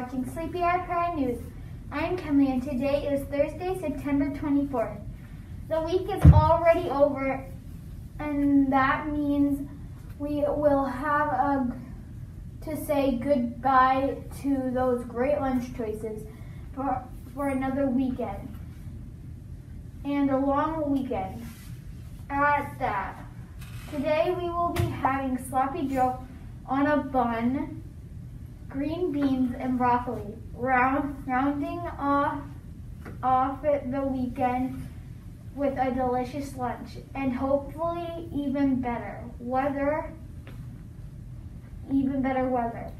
watching Sleepy Eye Pride News. I am Kenley and today is Thursday, September 24th. The week is already over and that means we will have a, to say goodbye to those great lunch choices for, for another weekend and a long weekend at that. Today we will be having sloppy joe on a bun, green beans and broccoli, round, rounding off, off the weekend with a delicious lunch and hopefully even better weather, even better weather.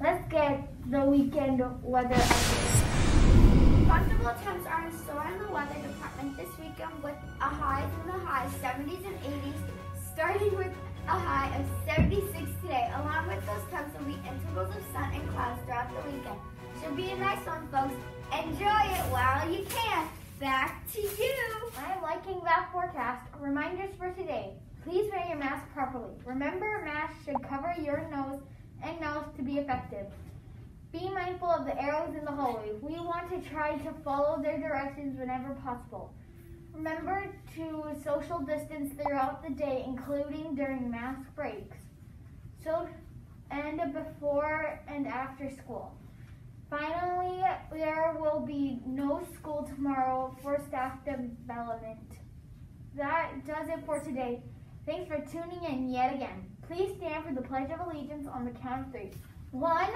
Let's get the weekend weather update. Possible temps are in store in the weather department this weekend with a high in the high 70s and 80s, starting with a high of 76 today. Folks. Enjoy it while you can. Back to you. I'm liking that forecast. Reminders for today. Please wear your mask properly. Remember, masks should cover your nose and mouth to be effective. Be mindful of the arrows in the hallway. We want to try to follow their directions whenever possible. Remember to social distance throughout the day, including during mask breaks. So, and before and after school. Finally, there will be no school tomorrow for staff development. That does it for today. Thanks for tuning in yet again. Please stand for the Pledge of Allegiance on the count of three. One,